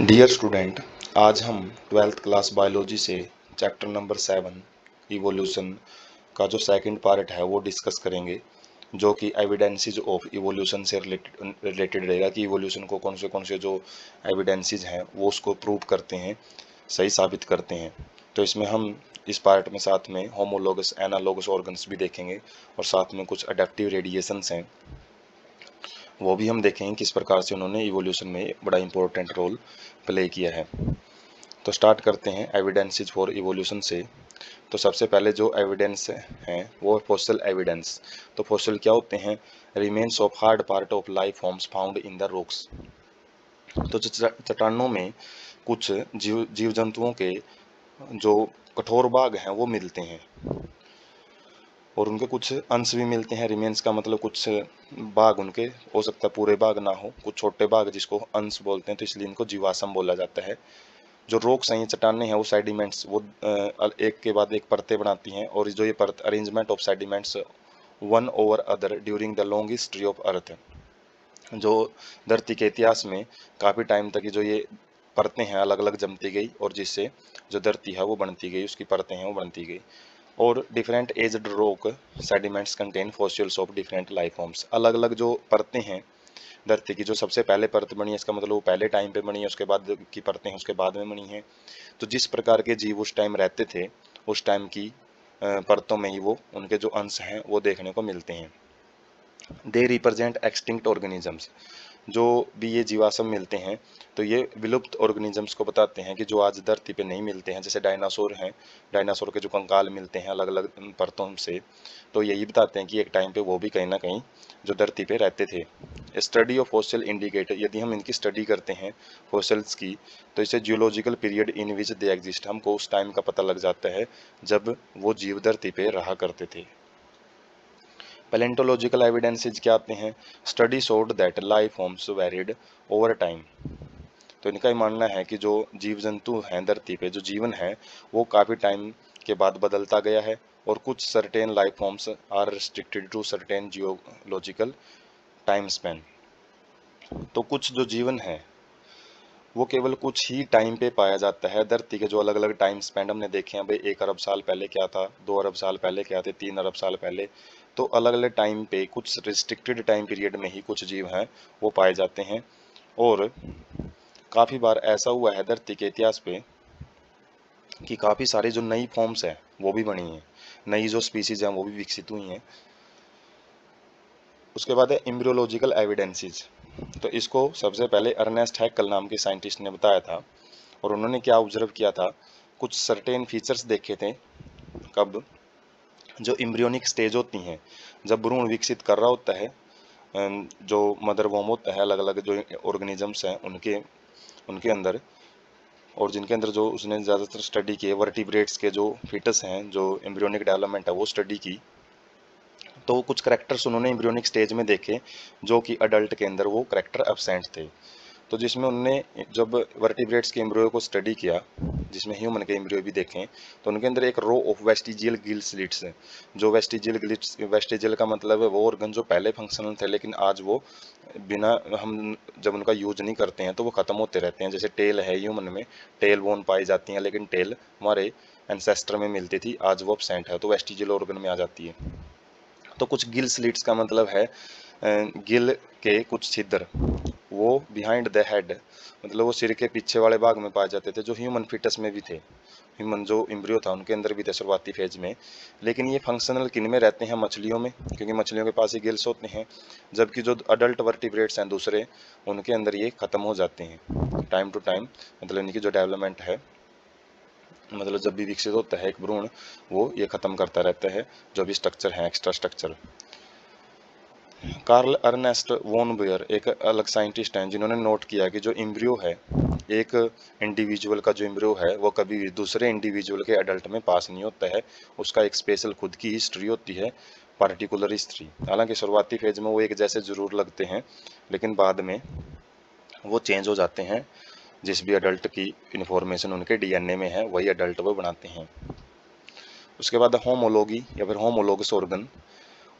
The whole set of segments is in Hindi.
डियर स्टूडेंट आज हम ट्वेल्थ क्लास बायोलॉजी से चैप्टर नंबर सेवन इवोल्यूशन का जो सेकंड पार्ट है, वो डिस्कस करेंगे, जो कि एविडेंसेस ऑफ़ इवोल्यूशन से रिलेटेड रिलेटेड रहेगा कि इवोल्यूशन को कौन से कौन से जो एविडेंसेस हैं, वो उसको प्रूव करते हैं, सही साबित करते हैं। तो इसमें हम इस पार्ट में साथ में होमोलोगस एनालोगस ऑर्गन्स भी देखेंगे और साथ में कुछ अडेप्टिव रेडिएशंस हैं। वो भी हम देखेंगे किस प्रकार से उन्होंने इवोल्यूशन में बड़ा इंपॉर्टेंट रोल प्ले किया है। तो स्टार्ट करते हैं एविडेंसेज फॉर इवोल्यूशन से। तो सबसे पहले जो एविडेंस हैं, वो है एविडेंस तो फोसल क्या होते हैं? Remains of hard part of life forms found in the rocks तो चट्टानों में कुछ जीव जीव जंतुओं के जो कठोर भाग हैं, वो मिलते हैं। और उनके कुछ अंश भी मिलते हैं रिमेन्स का मतलब कुछ बाग उनके, हो सकता है पूरे बाग ना हो, कुछ छोटे बाग जिसको अंश बोलते हैं तो इसलिए इनको जीवाश्म बोला जाता है। जो रोक्स हैं ये चट्टाने हैं, वो सेडिमेंट्स वो एक के बाद एक परतें बनाती हैं, और जो ये परत arrangement of sediments one over other during the long history of earth जो धरती के इतिहास में काफ़ी टाइम तक जो ये परतें हैं अलग अलग जमती गई, और जिससे जो धरती है, वो बनती गई, उसकी परतें हैं, वो बनती गई। और different aged rock sediments contain fossils of different life forms अलग अलग जो परतें हैं धरती की, जो सबसे पहले परत बनी है, इसका मतलब वो पहले टाइम पे बनी है, उसके बाद की परतें हैं, उसके बाद में बनी हैं। तो जिस प्रकार के जीव उस टाइम रहते थे, उस टाइम की परतों में ही वो, उनके जो अंश हैं, वो देखने को मिलते हैं। दे रिप्रेजेंट एक्सटिंक्ट ऑर्गेनिजम्स जो भी ये जीवाश्म मिलते हैं तो ये विलुप्त ऑर्गेनिजम्स को बताते हैं कि जो आज धरती पे नहीं मिलते हैं, जैसे डायनासोर हैं डायनासोर के जो कंकाल मिलते हैं अलग अलग परतों से तो यही बताते हैं कि एक टाइम पे वो भी कहीं ना कहीं जो धरती पे रहते थे। स्टडी ऑफ़ फॉसिल इंडिकेटर यदि हम इनकी स्टडी करते हैं फॉसिल्स की तो इसे geological period in which they exist हमको उस टाइम का पता लग जाता है जब वो जीव धरती पे रहा करते थे। पेलेंटोलॉजिकल एविडेंसेज क्या आते हैं? Study showed that life forms varied over time तो इनका ही मानना है कि जो जीव जंतु हैं, धरती पे, जो जीवन है, वो काफ़ी टाइम के बाद बदलता गया है और कुछ certain life forms are restricted to certain geological time span तो कुछ जो जीवन है, वो केवल कुछ ही टाइम पे पाया जाता है। धरती के जो अलग अलग टाइम स्पेंड हमने देखे हैं, भाई, एक अरब साल पहले क्या था, दो अरब साल पहले क्या थे, तीन अरब साल पहले तो अलग अलग टाइम पे, कुछ रिस्ट्रिक्टेड टाइम पीरियड में ही कुछ जीव हैं, वो पाए जाते हैं। और काफ़ी बार ऐसा हुआ है धरती के इतिहास पे कि काफ़ी सारे जो नई फॉर्म्स हैं, वो भी बनी हैं। नई जो स्पीसीज हैं, वो भी विकसित हुई हैं। उसके बाद है इम्ब्रियोलॉजिकल एविडेंसेस तो इसको सबसे पहले अर्नेस्ट हैकल नाम के साइंटिस्ट ने बताया था और उन्होंने क्या ऑब्ज़र्व किया था, कुछ सर्टेन फीचर्स देखे थे, कब? जो इम्ब्रियोनिक स्टेज होती हैं, जब भ्रूण विकसित कर रहा होता है जो मदर वोम होता है अलग अलग जो ऑर्गेनिजम्स हैं, उनके उनके अंदर, और जिनके अंदर जो उसने ज़्यादातर स्टडी किए वर्टिब्रेट्स के जो फिटस हैं, जो एम्ब्रियोनिक डेवलपमेंट है, वो स्टडी की तो कुछ करेक्टर्स उन्होंने एम्ब्रियोनिक स्टेज में देखे, जो कि अडल्ट के अंदर वो करेक्टर एबसेंट थे। तो जिसमें उनने जब वर्टिब्रेट्स के एम्ब्रियो को स्टडी किया, जिसमें ह्यूमन के एम्ब्रियो भी देखें तो उनके अंदर एक row of vestigial gill slits हैं। जो वेस्टिजियल गिल्स वेस्टिजियल का मतलब है वो ऑर्गन जो पहले फंक्शनल थे, लेकिन आज वो बिना हम जब उनका यूज़ नहीं करते हैं तो वो ख़त्म होते रहते हैं। जैसे टेल है ह्यूमन में टेल बोन पाई जाती हैं, लेकिन टेल हमारे एंसेस्टर में मिलती थी, आज वो अपसेंट है तो वेस्टिजियल ऑर्गन में आ जाती है। तो कुछ गिल स्लिट्स का मतलब है गिल के कुछ छिद्र, वो बिहाइंड द हेड मतलब वो सिर के पीछे वाले भाग में पाए जाते थे, जो ह्यूमन फिटस में भी थे। ह्यूमन जो इम्ब्रियो था, उनके अंदर भी थे शुरुआती फ़ेज़ में। लेकिन ये फंक्शनल किन में रहते हैं मछलियों में, क्योंकि मछलियों के पास ही गिल्स होते हैं, जबकि जो अडल्ट वर्टिब्रेट्स हैं दूसरे, उनके अंदर ये ख़त्म हो जाते हैं। टाइम टू टाइम मतलब इनकी जो डेवलपमेंट है मतलब जब भी विकसित होता है एक भ्रूण, वो ये ख़त्म करता रहता है, जो भी स्ट्रक्चर है extra structure Karl Ernst von Baer एक अलग साइंटिस्ट हैं, जिन्होंने नोट किया कि जो इम्ब्रियो है, एक इंडिविजुअल का जो इम्ब्रियो है, वो कभी दूसरे इंडिविजुअल के अडल्ट में पास नहीं होता है। उसका एक स्पेशल खुद की हिस्ट्री होती है पार्टिकुलर हिस्ट्री हालाँकि शुरुआती फ़ेज़ में वो एक जैसे ज़रूर लगते हैं, लेकिन बाद में वो चेंज हो जाते हैं। जिस भी अडल्ट की इन्फॉर्मेशन उनके डीएनए में है, वही अडल्ट वो बनाते हैं। उसके बाद होमोलॉगी या फिर homologous organ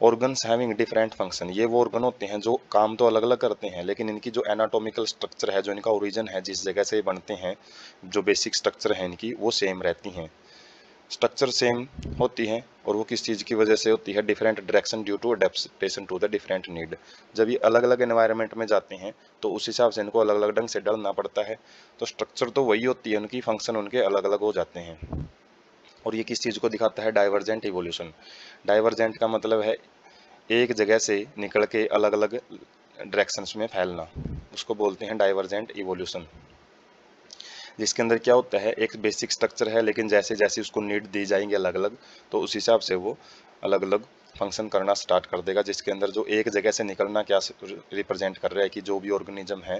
organs having different function ये वो ऑर्गन होते हैं जो काम तो अलग अलग करते हैं, लेकिन इनकी जो एनाटॉमिकल स्ट्रक्चर है, जो इनका ओरिजिन है, जिस जगह से ये बनते हैं, जो बेसिक स्ट्रक्चर है इनकी, वो सेम रहती हैं। स्ट्रक्चर सेम होती है और वो किस चीज़ की वजह से होती है? Different direction due to adaptation to the different need जब ये अलग अलग एनवायरनमेंट में जाते हैं तो उस हिसाब से इनको अलग अलग ढंग से डलना पड़ता है। तो स्ट्रक्चर तो वही होती है, उनकी फ़ंक्शन उनके अलग अलग हो जाते हैं। और ये किस चीज़ को दिखाता है? डाइवर्जेंट इवोल्यूशन डाइवर्जेंट का मतलब है एक जगह से निकल के अलग अलग डायरेक्शंस में फैलना। उसको बोलते हैं डाइवर्जेंट इवोल्यूशन जिसके अंदर क्या होता है? एक बेसिक स्ट्रक्चर है, लेकिन जैसे जैसे उसको नीड दी जाएँगे अलग अलग तो उस हिसाब से वो अलग अलग फ़ंक्शन करना स्टार्ट कर देगा, जिसके अंदर जो एक जगह से निकलना क्या रिप्रेजेंट कर रहा है कि जो भी ऑर्गेनिज्म है,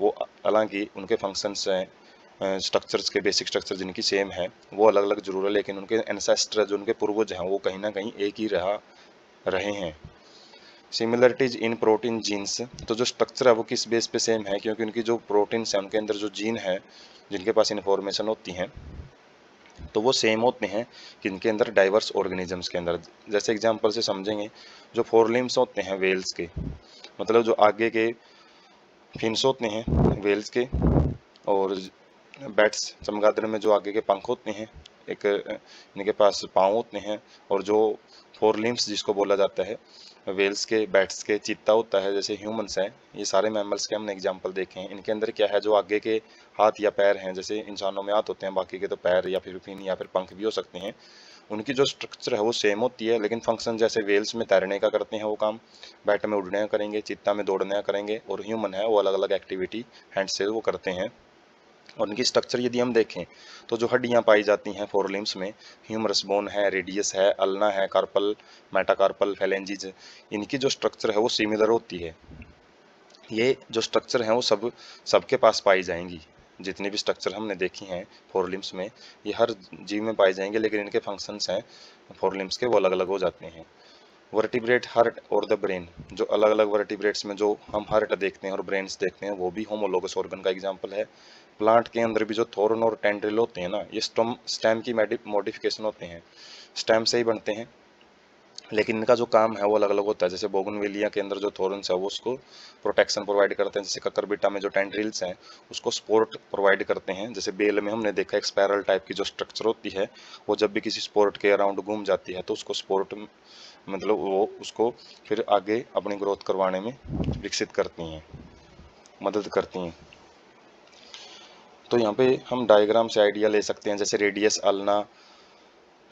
वो हालाँकि उनके फ़ंक्शंस हैं स्ट्रक्चर्स के बेसिक स्ट्रक्चर जिनकी सेम है, वो अलग अलग ज़रूर है, लेकिन उनके एनसेस्टर जो उनके पूर्वज हैं, वो कहीं ना कहीं एक ही रहा, रहे हैं। सिमिलरिटीज इन प्रोटीन जीन्स तो जो स्ट्रक्चर है, वो किस बेस पे सेम है? क्योंकि उनकी जो प्रोटीन्स हैं, उनके अंदर जो जीन है, जिनके पास इन्फॉर्मेशन होती हैं तो वो सेम होते हैं किनके अंदर डाइवर्स ऑर्गेनिजम्स के अंदर। जैसे एग्ज़ाम्पल से समझेंगे, जो फोर लिम्स होते हैं वेल्स के मतलब जो आगे के फिन्स होते हैं वेल्स के, और बैट्स चमगादड़ में जो आगे के पंख होते हैं, एक, इनके पास पाँव होते हैं, और जो फोर लिम्स जिसको बोला जाता है, वेल्स के बैट्स के चीता होता है, जैसे ह्यूमंस हैं, ये सारे मैमल्स के हमने एग्जांपल देखे हैं। इनके अंदर क्या है, जो आगे के हाथ या पैर हैं, जैसे इंसानों में हाथ होते हैं, बाकी के तो पैर या फिर फिन या फिर पंख भी हो सकते हैं। उनकी जो स्ट्रक्चर है, वो सेम होती है, लेकिन फ़ंक्शन जैसे वेल्स में तैरने का करते हैं वो काम, बैट में उड़ने करेंगे, चित्ता में दौड़ने करेंगे, और ह्यूमन है, वो अलग अलग एक्टिविटी हैंड से वो करते हैं। और उनकी स्ट्रक्चर यदि हम देखें तो जो हड्डियाँ पाई जाती हैं फोरलिम्स में ह्यूमरस बोन है रेडियस है अल्ना है कार्पल मेटाकार्पल फेलेंजिज इनकी जो स्ट्रक्चर है वो सिमिलर होती है। ये जो स्ट्रक्चर हैं वो सब, सबके पास पाई जाएँगी। जितनी भी स्ट्रक्चर हमने देखी हैं फोरलिम्स में, ये हर जीव में पाए जाएँगे, लेकिन इनके फ़ंक्शंस हैं फोरलिम्स के, वो अलग अलग हो जाते हैं। वर्टिब्रेट हार्ट और द ब्रेन जो अलग अलग वर्टिब्रेट्स में जो हम हार्ट देखते हैं और ब्रेन्स देखते हैं, वो भी होमोलोगस ऑर्गन का एग्ज़ाम्पल है। प्लांट के अंदर भी जो थोरन और टेंड्रिल होते हैं ना, ये स्टम, स्टेम की मॉडिफिकेशन होते हैं, स्टेम से ही बनते हैं। लेकिन इनका जो काम है वो अलग अलग होता है। जैसे बोगनवेलिया के अंदर जो थोरन्स है, वो उसको प्रोटेक्शन प्रोवाइड करते हैं। जैसे ककरबिटा में जो टेंड्रिल्स हैं, उसको स्पोर्ट प्रोवाइड करते हैं। जैसे बेल में हमने देखा, एक स्पैरल टाइप की जो स्ट्रक्चर होती है, वो जब भी किसी स्पोर्ट के अराउंड घूम जाती है तो उसको स्पोर्ट मतलब वो उसको फिर आगे अपनी ग्रोथ करवाने में विकसित करती हैं, मदद करती हैं। तो यहाँ पे हम डायग्राम से आइडिया ले सकते हैं, जैसे रेडियस अल्ना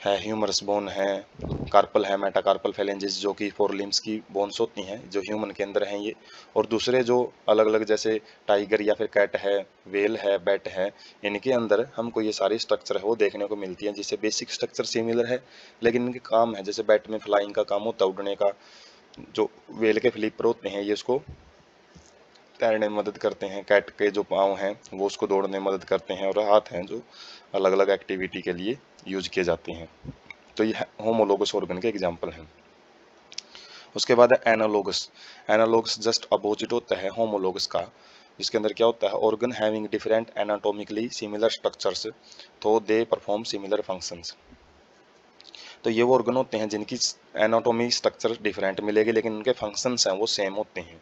है ह्यूमरस बोन है कार्पल है मेटाकार्पल फेलेंजिस जो कि फोर लिम्स की बोन्स होती हैं, जो ह्यूमन के अंदर हैं ये। और दूसरे जो अलग अलग जैसे टाइगर या फिर कैट है वेल है बैट है, इनके अंदर हमको ये सारी स्ट्रक्चर है, वो देखने को मिलती है, जिससे बेसिक स्ट्रक्चर सिमिलर है, लेकिन इनके काम है। जैसे बैट में फ्लाइंग का काम होता है, उड़ने का, जो वेल के फ्लिपर होते हैं, ये उसको तैरने में मदद करते हैं, कैट के जो पाँव हैं, वो उसको दौड़ने में मदद करते हैं और हाथ हैं जो अलग अलग एक्टिविटी के लिए यूज़ किए जाते हैं। तो ये होमोलोगस ऑर्गन के एग्ज़ाम्पल हैं। उसके बाद है एनालोगस एनालोगस जस्ट अपोजिट होता है होमोलोगस का। जिसके अंदर क्या होता है organ having different anatomically similar structures तो दे परफॉर्म सिमिलर फ़ंक्शंस तो ये वो ऑर्गन होते हैं जिनकी एनाटोमी स्ट्रक्चर डिफरेंट मिलेगी, लेकिन उनके फ़ंक्शंस हैं वो सेम होते हैं।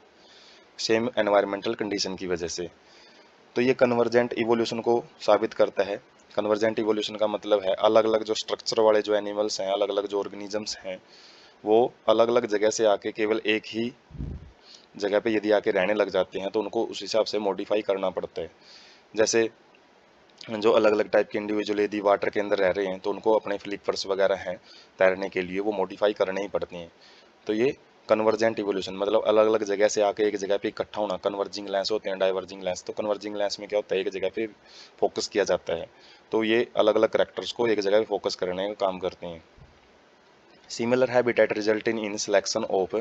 सेम एनवायरमेंटल कंडीशन की वजह से। तो ये कन्वर्जेंट इवोल्यूशन को साबित करता है। कन्वर्जेंट इवोल्यूशन का मतलब है अलग अलग जो स्ट्रक्चर वाले जो एनिमल्स हैं अलग अलग जो ऑर्गेनिजम्स हैं, वो अलग अलग जगह से आके केवल एक ही जगह पे यदि आके रहने लग जाते हैं तो उनको उस हिसाब से मॉडिफाई करना पड़ता है। जैसे जो अलग अलग टाइप के इंडिविजुअल यदि वाटर के अंदर रह रहे हैं तो उनको अपने फ्लिपर्स वगैरह हैं तैरने के लिए, वो मॉडिफाई करने ही पड़ते हैं। तो ये कन्वर्जेंट इवोल्यूशन मतलब अलग अलग जगह से आके एक जगह पे इकट्ठा होना कन्वर्जिंग लेंस होते हैं डाइवर्जिंग लेंस तो कन्वर्जिंग लेंस में क्या होता है, एक जगह पे फोकस किया जाता है। तो ये अलग अलग करेक्टर्स को एक जगह पे फोकस करने का काम करते हैं। Similar habitat result in in selection of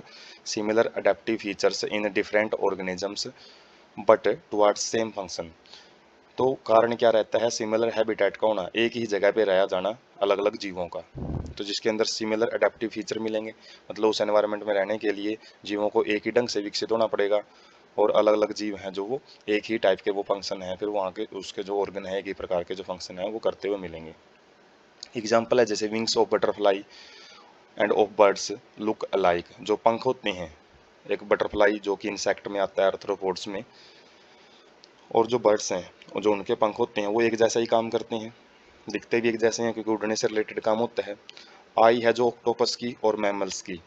similar adaptive features in different organisms but towards same function तो कारण क्या रहता है? सिमिलर हैबिटेट का होना एक ही जगह पे रहा जाना अलग अलग जीवों का। तो जिसके अंदर सिमिलर अडेप्टिव फीचर मिलेंगे मतलब उस एनवायरनमेंट में रहने के लिए जीवों को एक ही ढंग से विकसित होना पड़ेगा और अलग अलग जीव हैं जो वो एक ही टाइप के वो फ़ंक्शन हैं, फिर वहाँ के उसके जो ऑर्गन है, एक ही प्रकार के जो फ़ंक्शन हैं, वो करते हुए मिलेंगे। एग्ज़ाम्पल है जैसे wings of butterfly and of birds look alike जो पंख होते हैं। एक बटरफ्लाई जो कि इंसेक्ट में आता है अर्थरोपोड्स में और जो बर्ड्स हैं जो उनके पंख होते हैं, वो एक जैसा ही काम करते हैं। दिखते भी एक जैसे हैं क्योंकि उड़ने से रिलेटेड काम होता है। आई है जो ऑक्टोपस की और मैमल्स की।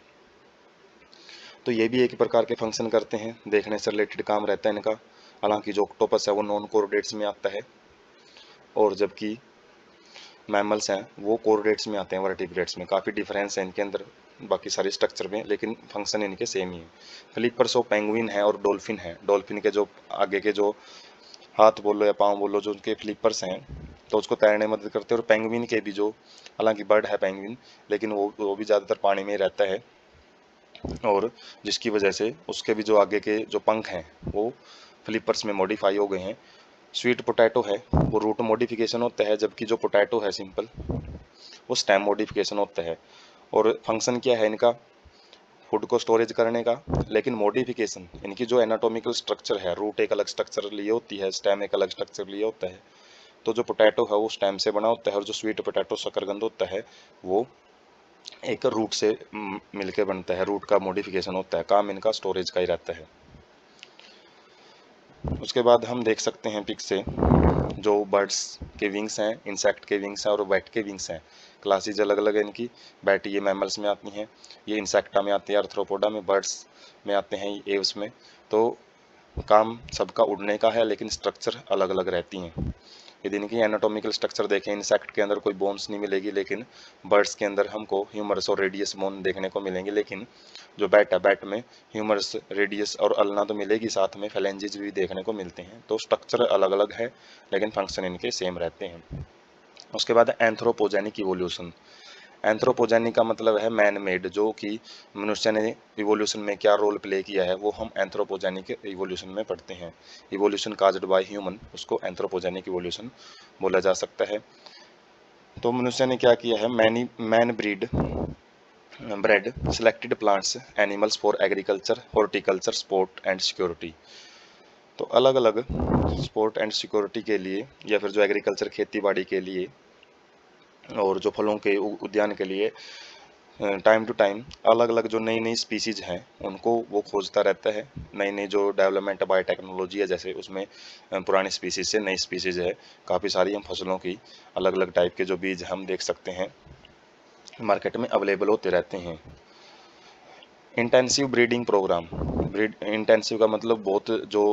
तो ये भी एक प्रकार के फ़ंक्शन करते हैं। देखने से रिलेटेड काम रहता है इनका। हालाँकि जो ऑक्टोपस है, वो नॉन कोरोडेट्स में आता है। और जबकि मैमल्स हैं, वो कोरोडेट्स में आते हैं वर्टिब्रेट्स में। काफ़ी डिफरेंस है इनके अंदर, बाकी सारे स्ट्रक्चर में, लेकिन फ़ंक्शन इनके सेम ही है। फ्लिपर्स ऑफ़ पेंगुइन है और डॉल्फिन है। डॉल्फिन के जो, आगे के जो हाथ बोलो या पाँव बोलो जो उनके फ्लिपर्स हैं तो उसको तैरने में मदद करते हैं। और पेंगुइन के भी जो, हालाँकि बर्ड है पेंगुइन लेकिन वो वो भी ज़्यादातर पानी में ही रहता है। और जिसकी वजह से उसके भी जो आगे के जो पंख हैं, वो फ्लिपर्स में मॉडिफाई हो गए हैं। स्वीट पोटैटो है, वो रूट मॉडिफिकेशन होता है, जबकि जो पोटैटो है सिंपल वो स्टेम मॉडिफिकेशन होता है। और फ़ंक्शन क्या है इनका? फ़ूड को स्टोरेज करने का, लेकिन मॉडिफिकेशन इनकी जो एनाटोमिकल स्ट्रक्चर है रूट एक अलग स्ट्रक्चर लिए होती है स्टेम एक अलग स्ट्रक्चर लिए होता है तो जो पोटैटो है वो स्टेम से बना होता है और जो स्वीट पोटैटो शकरगंद होता है, वो एक रूट से मिलके बनता है रूट का मॉडिफिकेशन होता है, काम इनका स्टोरेज का ही रहता है। उसके बाद हम देख सकते हैं पिक से जो बर्ड्स के विंग्स हैं इंसेक्ट के विंग्स हैं और बैट के विंग्स हैं। क्लासेज अलग अलग हैं इनकी। बैट ये मैमल्स में आती हैं, ये इंसेक्टा में आती है अर्थ्रोपोडा में बर्ड्स में आते हैं, ये में। तो काम सबका उड़ने का है, लेकिन स्ट्रक्चर अलग अलग रहती हैं। यदि इनकी एनाटोमिकल स्ट्रक्चर देखें इंसेक्ट के अंदर कोई बोन्स नहीं मिलेगी, लेकिन बर्ड्स के अंदर हमको ह्यूमरस और रेडियस बोन देखने को मिलेंगे। लेकिन जो बैट है बैट में ह्यूमरस रेडियस और अलना तो मिलेगी, साथ में फैलेंजेज भी देखने को मिलते हैं। तो स्ट्रक्चर अलग अलग है, लेकिन फ़ंक्शन इनके सेम रहते हैं। उसके बाद एंथ्रोपोजेनिक इवोल्यूशन एंथ्रोपोजेनिक का मतलब है मैन मेड जो कि मनुष्य ने इवोल्यूशन में क्या रोल प्ले किया है, वो हम एंथ्रोपोजेनिक इवोल्यूशन में पढ़ते हैं। इवोल्यूशन काज्ड बाय ह्यूमन उसको एंथ्रोपोजेनिक इवोल्यूशन बोला जा सकता है। तो मनुष्य ने क्या किया है many man breed bred selected plants animals for agriculture horticulture sport and security तो अलग अलग स्पोर्ट एंड सिक्योरिटी के लिए या फिर जो एग्रीकल्चर खेती बाड़ी के लिए और जो फलों के उद्यान के लिए टाइम टू टाइम अलग अलग जो नई नई स्पीसीज हैं, उनको वो खोजता रहता है। नई नई जो डेवलपमेंट बायोटेक्नोलॉजी है, जैसे उसमें पुरानी स्पीसीज से नई स्पीसीज है, काफ़ी सारी हम फ़सलों की अलग अलग टाइप के जो बीज हम देख सकते हैं मार्केट में अवेलेबल होते रहते हैं। Intensive breeding program breed intensive का मतलब बहुत जो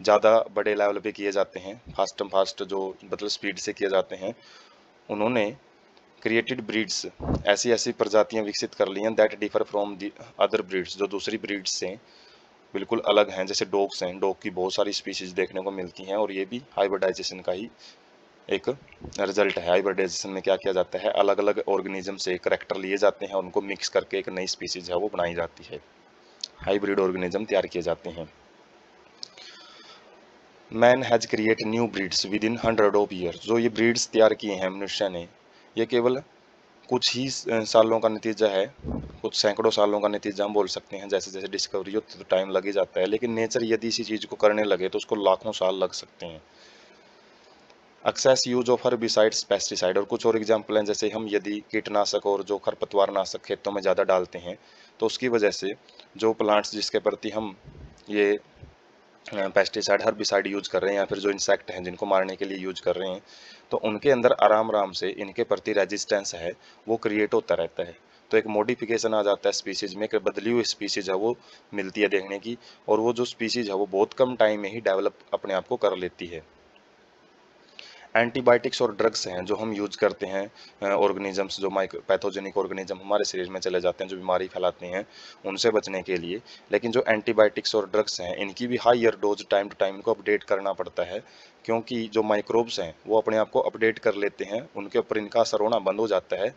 ज़्यादा बड़े लेवल पे किए जाते हैं फास्ट एंड फास्ट जो मतलब स्पीड से किए जाते हैं, उन्होंने क्रिएटेड ब्रीड्स ऐसी ऐसी प्रजातियाँ विकसित कर ली हैं that differ from the other breeds जो दूसरी ब्रीड्स से बिल्कुल अलग हैं, जैसे डॉग्स हैं। डॉग की बहुत सारी स्पीशीज देखने को मिलती हैं और ये भी हाइब्रिडाइजेशन का ही एक रिज़ल्ट है। हाइब्रिडाइजेशन में क्या किया जाता है? अलग अलग ऑर्गेनिज्म से करेक्टर लिए जाते हैं उनको मिक्स करके एक नई स्पीसीज है, वो बनाई जाती है। हाइब्रिड ऑर्गेनिज्म तैयार किए जाते हैं। Man has create new breeds within hundred of year जो ये ब्रीड्स तैयार किए हैं मनुष्य ने ये केवल कुछ ही सालों का नतीजा है। कुछ सैकड़ों सालों का नतीजा हम बोल सकते हैं, जैसे जैसे डिस्कवरी होती है तो टाइम लग ही जाता है, लेकिन नेचर यदि इसी चीज़ को करने लगे तो उसको लाखों साल लग सकते हैं। Excess use of herbicides pesticide और कुछ और एग्ज़ाम्पल हैं, जैसे हम यदि कीटनाशक और जो खरपतवार नाशक खेतों में ज़्यादा डालते हैं तो उसकी वजह से जो प्लांट्स जिसके प्रति हम ये पेस्टिसाइड हर्बिसाइड यूज़ कर रहे हैं या फिर जो इंसेक्ट हैं जिनको मारने के लिए यूज़ कर रहे हैं तो उनके अंदर आराम आराम से इनके प्रति रेजिस्टेंस है, वो क्रिएट होता रहता है। तो एक मॉडिफिकेशन आ जाता है स्पीसीज में कि बदली हुई स्पीसीज है वो मिलती है देखने की, और वो जो स्पीसीज है वो बहुत कम टाइम में ही डेवलप अपने आप को कर लेती है। एंटीबायोटिक्स और ड्रग्स हैं जो हम यूज़ करते हैं ऑर्गेनिजम्स, जो माइक्रो पैथोजेनिक ऑर्गेनिज्म हमारे शरीर में चले जाते हैं, जो बीमारी फैलाते हैं, उनसे बचने के लिए। लेकिन जो एंटीबायोटिक्स और ड्रग्स हैं, इनकी भी higher dose time to time इनको अपडेट करना पड़ता है, क्योंकि जो माइक्रोब्स हैं, वो अपने आप को अपडेट कर लेते हैं, उनके ऊपर इनका असर होना बंद हो जाता है,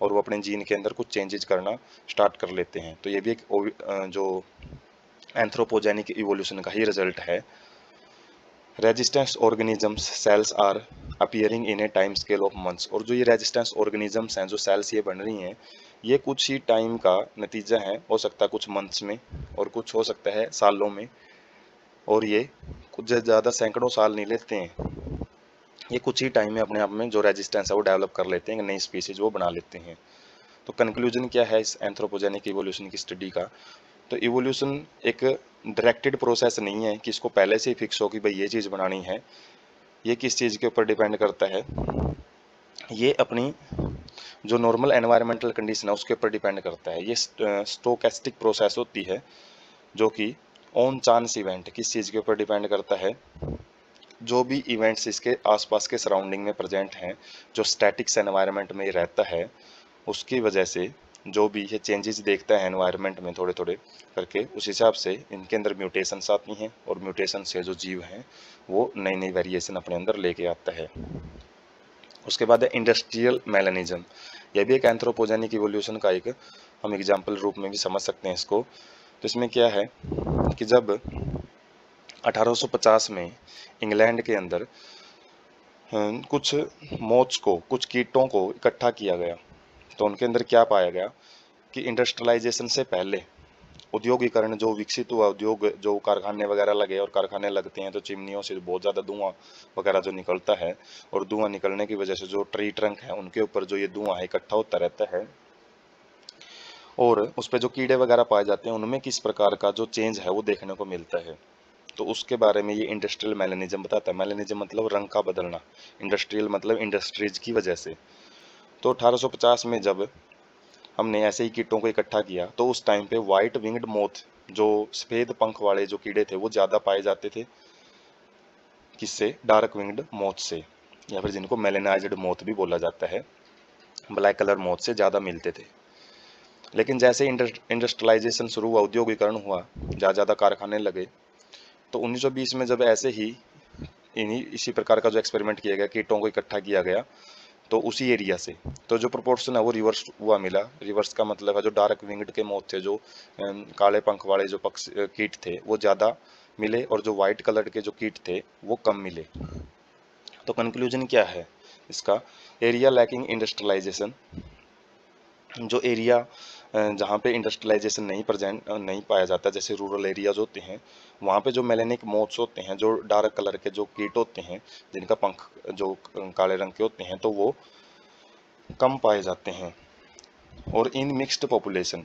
और वो अपने जीन के अंदर कुछ चेंजेज करना स्टार्ट कर लेते हैं। तो ये भी एक जो एंथ्रोपोजेनिक इवोल्यूशन का ही रिज़ल्ट है। Resistance organisms, cells are appearing in a time scale of months और जो ये रेजिस्टेंस ऑर्गेनिजम्स हैं, जो सेल्स ये बन रही हैं, ये कुछ ही टाइम का नतीजा है, हो सकता है कुछ मंथ्स में और कुछ हो सकता है सालों में। और ये कुछ ज़्यादा सैकड़ों साल नहीं लेते हैं। ये कुछ ही टाइम में अपने आप में जो रेजिस्टेंस है, वो डेवलप कर लेते हैं, नई स्पीसीज वो बना लेते हैं। तो कंक्लूजन क्या है इस एंथ्रोपोजेनिक इवोल्यूशन की स्टडी का? तो इवोल्यूशन एक डायरेक्टेड प्रोसेस नहीं है कि इसको पहले से ही फिक्स हो कि भाई ये चीज़ बनानी है। ये किस चीज़ के ऊपर डिपेंड करता है? ये अपनी जो नॉर्मल एनवायरमेंटल कंडीशन है, उसके ऊपर डिपेंड करता है। ये स्टोकेस्टिक प्रोसेस होती है, जो कि ऑन चांस इवेंट किस चीज़ के ऊपर डिपेंड करता है? जो भी इवेंट्स इसके आसपास के सराउंडिंग में प्रेजेंट हैं, जो स्टैटिक्स एनवायरनमेंट में रहता है, उसकी वजह से जो भी ये चेंजेस देखता है एनवायरनमेंट में थोड़े थोड़े करके, उस हिसाब से इनके अंदर म्यूटेशंस आती हैं और म्यूटेशन से जो जीव हैं, वो नई नई वेरिएशन अपने अंदर लेके आता है। उसके बाद है इंडस्ट्रियल मेलानिज्म यह भी एक एंथ्रोपोजेनिक इवोल्यूशन का एक, हम एग्ज़ाम्पल रूप में भी समझ सकते हैं इसको। तो इसमें क्या है कि जब 1850 में इंग्लैंड के अंदर कुछ मोच को, कुछ कीटों को इकट्ठा किया गया तो उनके अंदर क्या पाया गया कि इंडस्ट्रियलाइजेशन से पहले उद्योगीकरण जो विकसित हुआ, उद्योग जो कारखाने वगैरह लगे और कारखाने लगते हैं तो चिमनियों से बहुत ज़्यादा धुआँ वगैरह जो निकलता है और धुआँ निकलने की वजह से जो ट्री ट्रंक है, उनके ऊपर जो ये धुआँ है, इकट्ठा होता रहता है। और उस पर जो कीड़े वगैरह पाए जाते हैं, उनमें किस प्रकार का जो चेंज है, वो देखने को मिलता है। तो उसके बारे में ये इंडस्ट्रियल मैलेनिज्म बताता है। मैलेनिज्म मतलब रंग का बदलना। इंडस्ट्रियल मतलब इंडस्ट्रीज़ की वजह से। तो 1850 में जब हमने ऐसे ही कीटों को इकट्ठा किया तो उस टाइम पे वाइट विंग्ड मोथ जो सफ़ेद पंख वाले जो कीड़े थे, वो ज़्यादा पाए जाते थे। किससे? डार्क विंग्ड मोथ से, या फिर जिनको मेलेनाइज्ड मोथ भी बोला जाता है। ब्लैक कलर मोथ से ज़्यादा मिलते थे। लेकिन जैसे इंडस्ट्रियलाइजेशन शुरू हुआ उद्योगीकरण हुआ ज़्यादा ज़्यादा कारखाने लगे तो 1920 में जब ऐसे ही इन्हीं, इसी प्रकार का जो एक्सपेरिमेंट किया गया, कीटों को इकट्ठा किया गया तो उसी एरिया से। तो जो प्रोपोर्शन है वो रिवर्स हुआ मिला। रिवर्स का मतलब है जो डार्क विंग्ड के मोथ थे, जो काले पंख वाले जो पक्ष कीट थे, वो ज़्यादा मिले और जो वाइट कलर के जो कीट थे, वो कम मिले। तो कंक्लूजन क्या है इसका? एरिया लैकिंग इंडस्ट्रियलाइजेशन जो एरिया जहाँ पे इंडस्ट्रियलाइजेशन नहीं प्रजेंट नहीं पाया जाता, जैसे रूरल एरियाज़ होते हैं, वहाँ पे जो मेलेनिक मोथ्स होते हैं, जो डार्क कलर के जो कीट होते हैं, जिनका पंख, जो काले रंग के होते हैं तो वो कम पाए जाते हैं। और इन मिक्स्ड पॉपुलेशन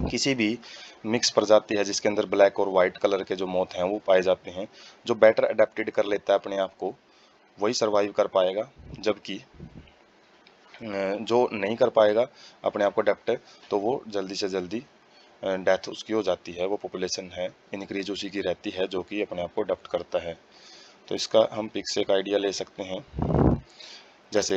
किसी भी मिक्स प्रजाति है, जिसके अंदर ब्लैक और वाइट कलर के जो मोथ हैं, वो पाए जाते हैं, जो बेटर अडेप्टेड कर लेता है अपने आप को, वही सर्वाइव कर पाएगा, जबकि जो नहीं कर पाएगा, अपने आप को अडेप्ट तो वो जल्दी से जल्दी डेथ उसकी हो जाती है, वो पॉपुलेशन है इनक्रीज उसी की रहती है, जो कि अपने आप को अडेप्ट करता है। तो इसका हम पिक से एक आइडिया ले सकते हैं। जैसे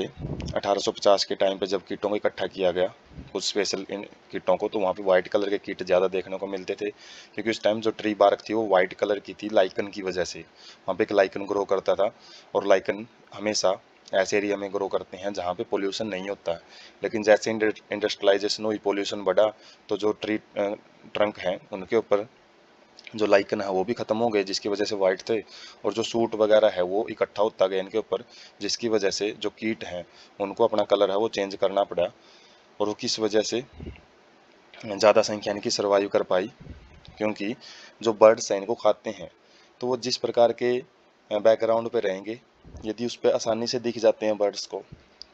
1850 के टाइम पे जब कीटों को इकट्ठा किया गया, कुछ स्पेशल इन कीटों को तो वहाँ पे वाइट कलर के कीट ज़्यादा देखने को मिलते थे, क्योंकि उस टाइम जो ट्री बार्क थी, वो वाइट कलर की थी लाइकन की वजह से। वहाँ पे एक लाइकन ग्रो करता था, और लाइकन हमेशा ऐसे एरिया में ग्रो करते हैं जहाँ पे पोल्यूशन नहीं होता है। लेकिन जैसे इंडस्ट्रियलाइजेशन हुई पोल्यूशन बढ़ा तो जो ट्री ट्रंक हैं, उनके ऊपर जो लाइकन है, वो भी ख़त्म हो गए, जिसकी वजह से वाइट थे। और जो सूट वगैरह है, वो इकट्ठा होता गया इनके ऊपर, जिसकी वजह से जो कीट हैं, उनको अपना कलर है, वो चेंज करना पड़ा। और वो किस वजह से ज़्यादा संख्या इनकी सर्वाइव कर पाई? क्योंकि जो बर्ड्स हैं, इनको खाते हैं। तो वो जिस प्रकार के बैकग्राउंड पे रहेंगे यदि उस पर आसानी से दिख जाते हैं बर्ड्स को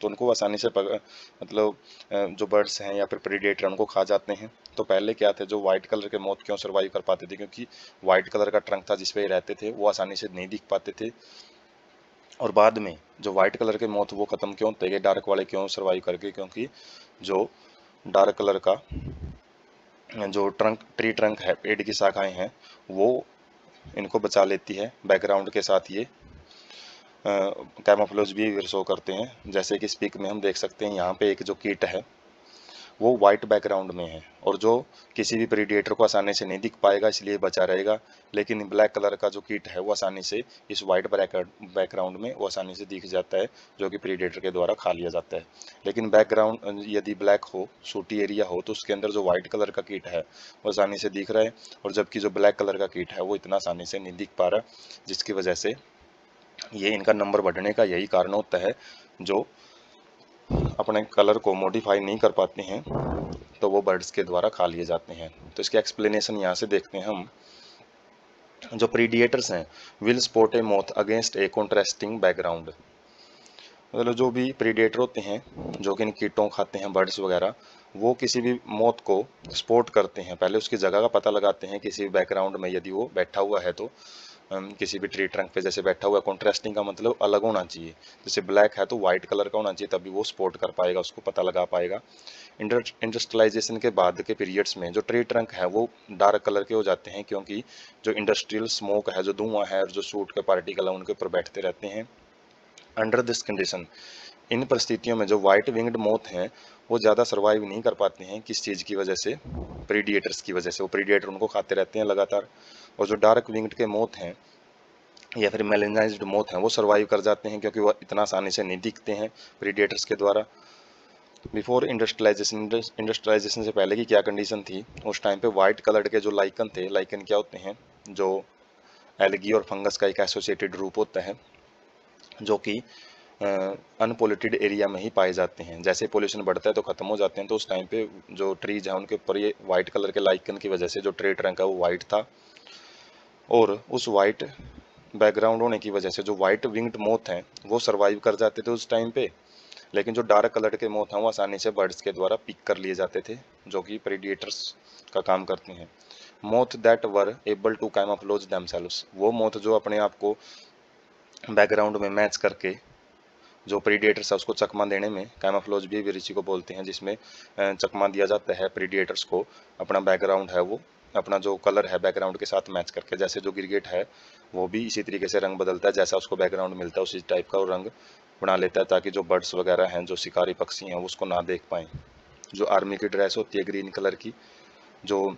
तो उनको आसानी से मतलब जो बर्ड्स हैं या फिर प्रीडेटर उनको खा जाते हैं। तो पहले क्या थे, जो वाइट कलर के मौत क्यों सर्वाइव कर पाते थे, क्योंकि वाइट कलर का ट्रंक था जिसपे रहते थे, वो आसानी से नहीं दिख पाते थे। और बाद में जो वाइट कलर के मौत वो ख़त्म क्यों होते गए डार्क वाले क्यों सर्वाइव करके क्योंकि जो डार्क कलर का, जो ट्रंक ट्री ट्रंक है, पेड़ की शाखाएँ हैं, वो इनको बचा लेती है। बैकग्राउंड के साथ ये कैमोफ्लोज भी शो करते हैं। जैसे कि स्पीक में हम देख सकते हैं, यहाँ पे एक जो कीट है, वो वाइट बैकग्राउंड में है और जो किसी भी प्रीडिएटर को आसानी से नहीं दिख पाएगा, इसलिए बचा रहेगा। लेकिन ब्लैक कलर का जो कीट है, वो आसानी से इस वाइट बैकग्राउंड में वो आसानी से दिख जाता है, जो कि प्रीडिएटर के द्वारा खा लिया जाता है। लेकिन बैकग्राउंड यदि ब्लैक हो सूटी एरिया हो तो उसके अंदर जो वाइट कलर का कीट है, वो आसानी से दिख रहा है। और जबकि जो ब्लैक कलर का कीट है, वो इतना आसानी से नहीं दिख पा रहा, जिसकी वजह से ये इनका नंबर बढ़ने का यही कारण होता है, जो अपने कलर को मॉडिफाई नहीं कर पाते हैं तो वो बर्ड्स के द्वारा खा लिए जाते हैं। तो इसके एक्सप्लेनेशन यहाँ से देखते हैं हम। जो प्रीडिएटर्स हैं will spot a moth against a contrasting background मतलब जो भी प्रीडेटर होते हैं, जो कि इन कीटों खाते हैं बर्ड्स वगैरह, वो किसी भी मौत को स्पोर्ट करते हैं। पहले उसकी जगह का पता लगाते हैं, किसी भी बैकग्राउंड में यदि वो बैठा हुआ है तो। किसी भी ट्री ट्रंक पे जैसे बैठा हुआ कॉन्ट्रास्टिंग का मतलब अलग होना चाहिए। जैसे ब्लैक है तो वाइट कलर का होना चाहिए, तभी वो स्पोर्ट कर पाएगा, उसको पता लगा पाएगा। इंडस्ट्रियलाइजेशन के बाद के पीरियड्स में जो ट्री ट्रंक है, वो डार्क कलर के हो जाते हैं, क्योंकि जो इंडस्ट्रियल स्मोक है, जो धुआँ है जो सूट के पार्टिकल है, उनके ऊपर बैठते रहते हैं। अंडर दिस कंडीशन इन परिस्थितियों में जो वाइट विंग्ड मोथ हैं, वो ज़्यादा सर्वाइव नहीं कर पाते हैं, किस चीज़ की वजह से? प्रीडिएटर्स की वजह से। वो प्रीडिएटर उनको खाते रहते हैं लगातार। और जो डार्क विंग्ड के मोथ हैं, या फिर मेलेनाइज्ड मोथ हैं, वो सर्वाइव कर जाते हैं क्योंकि वो इतना आसानी से नहीं दिखते हैं प्रीडिएटर्स के द्वारा। बिफोर इंडस्ट्रियलाइजेशन इंडस्ट्रियलाइजेशन से पहले की क्या कंडीशन थी, उस टाइम पे वाइट कलर के जो लाइकन थे लाइकन क्या होते हैं, जो एलगी और फंगस का एक एसोसिएटेड रूप होता है, जो कि अनपोलिटेड एरिया में ही पाए जाते हैं। जैसे पोल्यूशन बढ़ता है तो ख़त्म हो जाते हैं तो उस टाइम पे जो ट्रीज हैं, उनके ऊपर ये वाइट कलर के लाइकन की वजह से जो ट्री ट्रंक है, वो वाइट था। और उस वाइट बैकग्राउंड होने की वजह से जो वाइट विंग्ड मोथ हैं, वो सर्वाइव कर जाते थे उस टाइम पे। लेकिन जो डार्क कलर के मोथ हैं, वो आसानी से बर्ड्स के द्वारा पिक कर लिए जाते थे, जो कि प्रेडिएटर्स का काम करते हैं। Moth that were able to camouflage themselves वो मोथ जो अपने आप को बैकग्राउंड में मैच करके, जो प्रीडिएटर्स है, उसको चकमा देने में कैमोफ्लोज भी इसी को बोलते हैं, जिसमें चकमा दिया जाता है प्रीडिएटर्स को, अपना बैकग्राउंड है वो। अपना जो कलर है बैकग्राउंड के साथ मैच करके, जैसे जो गिरगेट है, वो भी इसी तरीके से रंग बदलता है, जैसा उसको बैकग्राउंड मिलता है, उसी टाइप का वो रंग बना लेता है, ताकि जो बर्ड्स वगैरह हैं, जो शिकारी पक्षी हैं उसको ना देख पाएँ। जो आर्मी की ड्रेस होती है ग्रीन कलर की, जो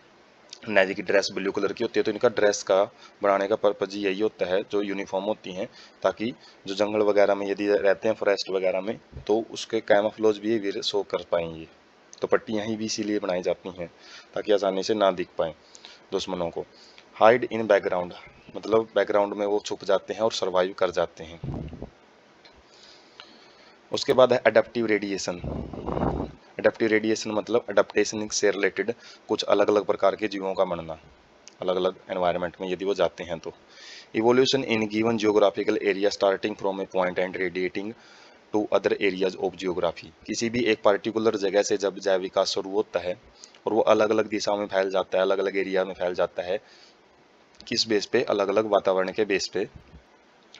नेवी की ड्रेस ब्लू कलर की होती है तो इनका ड्रेस का बनाने का पर्पज यही होता है, जो यूनिफॉर्म होती हैं, ताकि जो जंगल वगैरह में यदि रहते हैं फॉरेस्ट वगैरह में तो उसके कैमोफ्लोज भी शो कर पाएँगे तो पट्टियाँ ही भी इसीलिए बनाई जाती हैं, ताकि आसानी से ना दिख पाएँ दुश्मनों को। हाइड इन बैकग्राउंड मतलब बैकग्राउंड में वो छुप जाते हैं और सर्वाइव कर जाते हैं। उसके बाद है अडेप्टिव रेडिएशन अडेप्टिव रेडिएशन मतलब अडेप्टेशन से रिलेटेड कुछ अलग अलग प्रकार के जीवों का बनना। अलग अलग एनवायरनमेंट में यदि वो जाते हैं तो। Evolution in given geographical area starting from a point and radiating to other areas of geography किसी भी एक पार्टिकुलर जगह से जब जैव विकास शुरू होता है और वो अलग अलग दिशाओं में फैल जाता है अलग अलग एरिया में फैल जाता है, किस बेस पे? अलग अलग वातावरण के बेस पे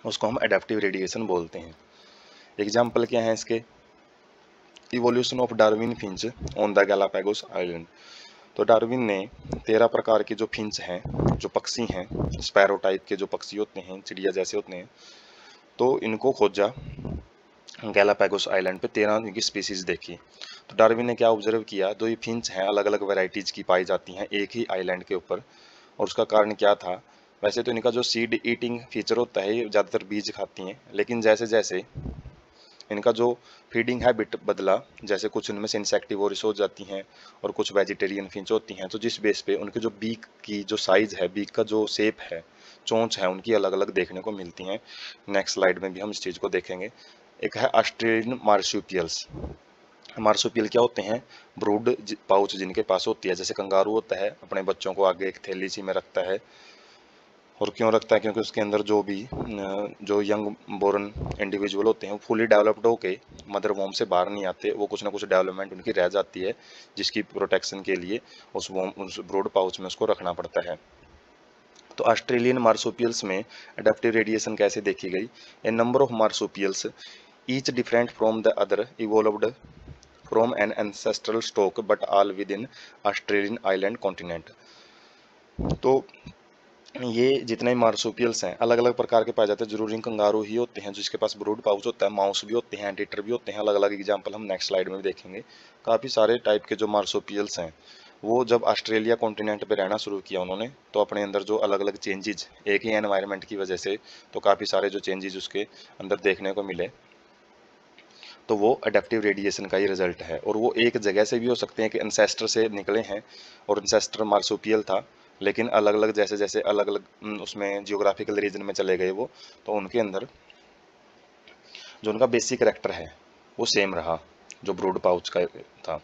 उसको हम अडेप्टिव रेडिएशन बोलते हैं। एग्ज़ाम्पल क्या है इसके? Evolution of Darwin finch on the Galapagos island तो डार्विन ने तेरह प्रकार के जो फिंच हैं, जो पक्षी हैं स्पैरो टाइप के जो पक्षी होते हैं, चिड़िया जैसे होते हैं तो इनको खोजा। गैलापैगोस आइलैंड पे तेरह इनकी स्पीसीज देखी। तो डार्विन ने क्या ऑब्ज़र्व किया? दो ये फिंच हैं अलग अलग वेराइटीज़ की पाई जाती हैं एक ही आइलैंड के ऊपर। और उसका कारण क्या था? वैसे तो इनका जो सीड ईटिंग फीचर होता है, ये ज़्यादातर बीज खाती हैं, लेकिन जैसे जैसे इनका जो फीडिंग हैबिट बदला, जैसे कुछ उनमें से इंसेक्टिवोरिस हो जाती हैं और कुछ वेजिटेरियन फिंच होती हैं तो जिस बेस पे उनके जो बीक की जो साइज़ है बीक का जो शेप है, चोंच है, उनकी अलग अलग देखने को मिलती हैं। नेक्स्ट स्लाइड में भी हम इस चीज़ को देखेंगे। एक है ऑस्ट्रेलियन मार्सूपियल्स मार्सोपियल क्या होते हैं? ब्रूड पाउच जिनके पास होती है। जैसे कंगारू होता है, अपने बच्चों को आगे एक थैली सी में रखता है। और क्यों रखता है? क्योंकि उसके अंदर जो भी जो यंग बोर्न इंडिविजुअल होते हैं, वो फुली डेवलप्ड होके मदर वोम से बाहर नहीं आते। वो कुछ ना कुछ डेवलपमेंट उनकी रह जाती है, जिसकी प्रोटेक्शन के लिए उस वोम उस ब्रोड पाउच में उसको रखना पड़ता है। तो ऑस्ट्रेलियन मार्सोपियल्स में अडेप्टिव रेडिएशन कैसे देखी गई? A number of marsupials different from the other evolved from an ancestral stock but all within Australian island continent तो ये जितने मार्सोपियल्स हैं अलग अलग प्रकार के पाए जाते हैं। ज़रूरी कंगारू ही होते हैं जिसके पास ब्रूड पाउच होता है माउस भी होते हैं एंटीटर भी होते हैं अलग अलग एग्ज़ाम्पल हम नेक्स्ट स्लाइड में भी देखेंगे। काफ़ी सारे टाइप के जो मार्सोपियल्स हैं, वो जब ऑस्ट्रेलिया कॉन्टिनेंट पे रहना शुरू किया उन्होंने तो अपने अंदर जो अलग अलग चेंजेज एक ही एनवायरनमेंट की वजह से तो काफ़ी सारे जो चेंजेज उसके अंदर देखने को मिले। तो वो अडेप्टिव रेडिएशन का ही रिज़ल्ट है। और वो एक जगह से भी हो सकते हैं कि इंसेस्टर से निकले हैं और इंसेस्टर मार्सोपियल था, लेकिन अलग अलग जैसे जैसे अलग अलग उसमें जियोग्राफिकल रीजन में चले गए वो तो उनके अंदर जो उनका बेसिक करेक्टर है, वो सेम रहा, जो ब्रूड पाउच का था।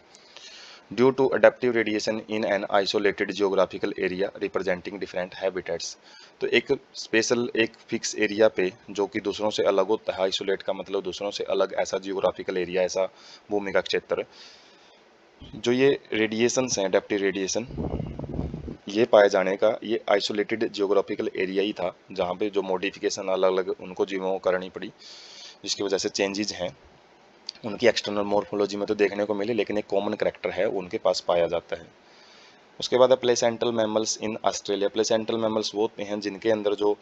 Due to adaptive radiation in an isolated geographical area representing different habitats तो एक स्पेशल एक फिक्स एरिया पे, जो कि दूसरों से अलग होता है आइसोलेट का मतलब दूसरों से अलग ऐसा जियोग्राफिकल एरिया ऐसा भूमि का क्षेत्र। जो ये रेडिएशन हैं डेप्टी रेडिएशन ये पाए जाने का, ये आइसोलेटेड जियोग्राफिकल एरिया ही था, जहाँ पे जो मॉडिफिकेशन अलग अलग उनको जीवों को करनी पड़ी, जिसकी वजह से चेंजेज हैं। उनकी एक्सटर्नल मोर्फोलॉजी में तो देखने को मिले, लेकिन एक कॉमन करेक्टर है उनके पास पाया जाता है। उसके बाद है placental mammals in Australia placental mammals वो होते हैं जिनके अंदर जो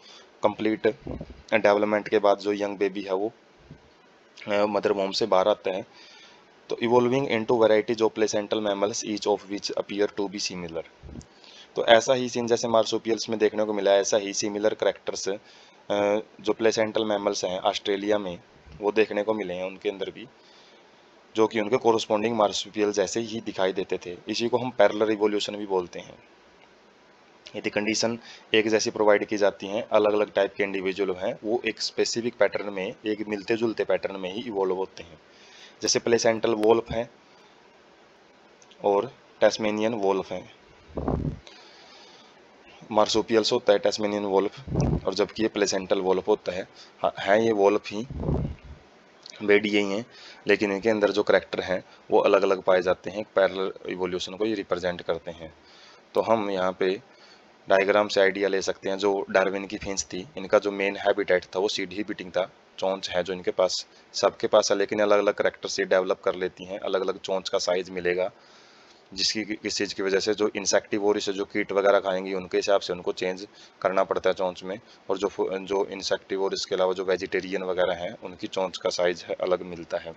कंप्लीट डेवलपमेंट के बाद जो यंग बेबी है वो मदर वोम से बाहर आता है। तो evolving into varieties of placental mammals each of which appear to be similar तो ऐसा ही सीन जैसे मार्सोपियल्स में देखने को मिला है, ऐसा ही सिमिलर करेक्टर्स जो प्लेसेंटल मैमल्स हैं ऑस्ट्रेलिया में, वो देखने को मिले हैं उनके अंदर भी। जो कि उनके कोरोस्पॉन्डिंग मार्सुपियल जैसे ही दिखाई देते थे। इसी को हम पैरलर रिवोल्यूशन भी बोलते हैं। यदि कंडीशन एक जैसी प्रोवाइड की जाती हैं अलग अलग टाइप के इंडिविजुअल हैं, वो एक स्पेसिफिक पैटर्न में, एक मिलते जुलते पैटर्न में ही इवॉल्व होते हैं। जैसे प्लेसेंटल वोल्फ हैं और टेस्मेनियन वोल्फ हैं। मार्सोपियल्स होता है टेस्मेनियन वोल्फ और जबकि ये प्लेसेंटल वोल्फ होता है हाँ है ये वोल्फ ही। बेड यही हैं, लेकिन इनके अंदर जो करैक्टर हैं, वो अलग अलग पाए जाते हैं पैरल इवोल्यूशन को ये रिप्रेजेंट करते हैं। तो हम यहाँ पे डायग्राम से आइडिया ले सकते हैं, जो डार्विन की फेंस थी। इनका जो मेन हैबिटेट था, वो सीड ही बीटिंग था। चौंच है जो इनके पास, सबके पास है, लेकिन अलग अलग करैक्टर से डेवलप कर लेती हैं अलग अलग चोंच का साइज़ मिलेगा। जिसकी किस चीज़ की वजह से जो इंसेक्टिवोरी से जो कीट वगैरह खाएँगी, उनके हिसाब से उनको चेंज करना पड़ता है चोंच में। और जो जो इंसेक्टिवोर इसके अलावा जो वेजिटेरियन वगैरह हैं, उनकी चोंच का साइज़ है, अलग मिलता है।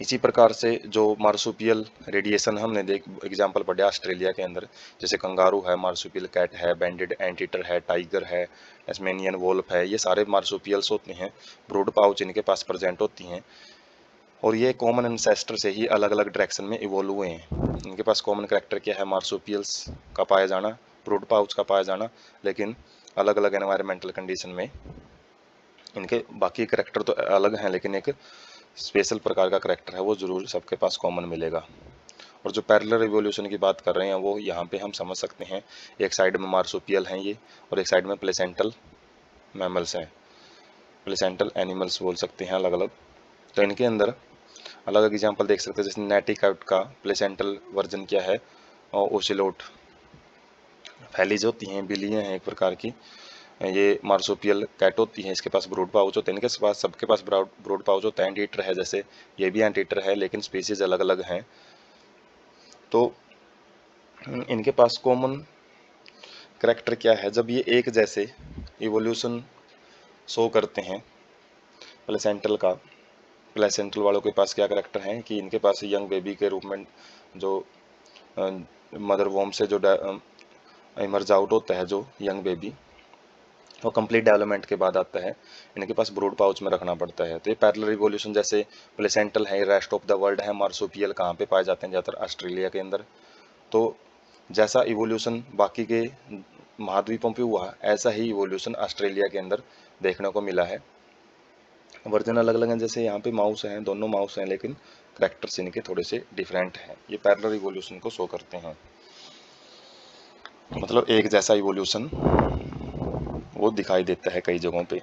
इसी प्रकार से जो मार्सुपियल रेडिएशन हमने देख एग्जांपल पढ़े ऑस्ट्रेलिया के अंदर, जैसे कंगारू है मार्सुपियल कैट है बैंडेड एंटीटर है टाइगर है एसमेनियन वोल्फ है, ये सारे मार्सुपियल्स होते हैं ब्रूड पाउच इनके पास प्रेजेंट होती हैं। और ये कॉमन एंसेस्टर से ही अलग अलग डायरेक्शन में इवोल्व हुए हैं। इनके पास कॉमन करेक्टर क्या है? मार्सोपियल्स का पाया जाना प्रोड पाउच का पाया जाना, लेकिन अलग अलग एनवायरमेंटल कंडीशन में इनके बाकी करेक्टर तो अलग हैं, लेकिन एक स्पेशल प्रकार का करेक्टर है, वो ज़रूर सबके पास कॉमन मिलेगा। और जो पैरेलल रिवोल्यूशन की बात कर रहे हैं, वो यहाँ पे हम समझ सकते हैं। एक साइड में मार्सोपियल हैं ये, और एक साइड में प्लेसेंटल मैमल्स हैं। प्लेसेंटल एनिमल्स बोल सकते हैं अलग अलग तो इनके अंदर अलग एग्ज़ाम्पल देख सकते हैं, जैसे नेटिकाउट का प्लेसेंटल वर्जन क्या है, और ओसिलोट फैलीज होती हैं बिलियाँ हैं एक प्रकार की, ये मार्सोपियल कैट होती है, इसके पास ब्रोड पाउच होते हैं, इनके पास, सबके पास ब्रोड पाउच होता है एंटीटर है, जैसे ये भी एंटीटर है, लेकिन स्पीसीज अलग अलग हैं। तो इनके पास कॉमन करेक्टर क्या है, जब ये एक जैसे इवोल्यूशन शो करते हैं प्लेसेंटल का प्लेसेंटल वालों के पास क्या करेक्टर हैं कि इनके पास यंग बेबी के रूप में जो मदर वोम से जो इमर्ज आउट होता है जो यंग बेबी वो कंप्लीट डेवलपमेंट के बाद आता है। इनके पास ब्रूड पाउच में रखना पड़ता है। तो ये पैरल रिवोल्यूशन जैसे प्लेसेंटल है रेस्ट ऑफ़ द वर्ल्ड है मार्सोपियल कहाँ पे पाए जाते हैं ज़्यादातर? ऑस्ट्रेलिया के अंदर। तो जैसा इवोल्यूशन बाकी के महाद्वीपों पे हुआ, ऐसा ही इवोल्यूशन ऑस्ट्रेलिया के अंदर देखने को मिला है। वर्जन अलग अलग हैं, जैसे यहाँ पे माउस हैं, दोनों माउस हैं, लेकिन करेक्टर्स इनके थोड़े से डिफरेंट हैं। ये पैरलर इवोल्यूशन को शो करते हैं। मतलब एक जैसा इवोल्यूशन वो दिखाई देता है कई जगहों पे।